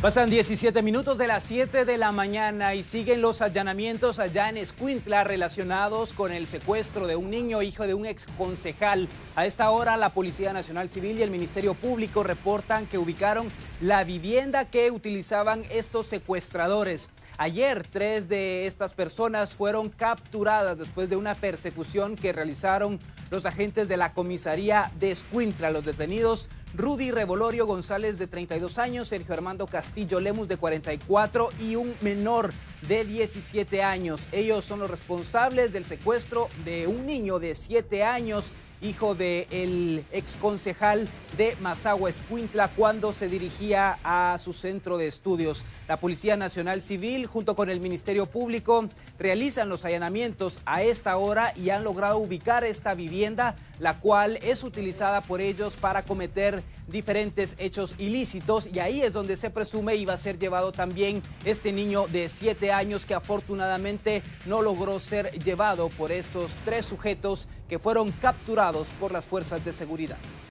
Pasan 17 minutos de las 7 de la mañana y siguen los allanamientos allá en Escuintla relacionados con el secuestro de un niño hijo de un ex concejal. A esta hora la Policía Nacional Civil y el Ministerio Público reportan que ubicaron la vivienda que utilizaban estos secuestradores. Ayer tres de estas personas fueron capturadas después de una persecución que realizaron los agentes de la comisaría de Escuintla. Los detenidos Rudy Revolorio González de 32 años, Sergio Armando Castillo Lemus de 44 y un menor de 17 años. Ellos son los responsables del secuestro de un niño de 7 años hijo del el exconcejal de Mazagua Escuintla, cuando se dirigía a su centro de estudios. La Policía Nacional Civil, junto con el Ministerio Público, realizan los allanamientos a esta hora y han logrado ubicar esta vivienda, la cual es utilizada por ellos para cometer diferentes hechos ilícitos y ahí es donde se presume iba a ser llevado también este niño de 7 años que afortunadamente no logró ser llevado por estos tres sujetos que fueron capturados por las fuerzas de seguridad.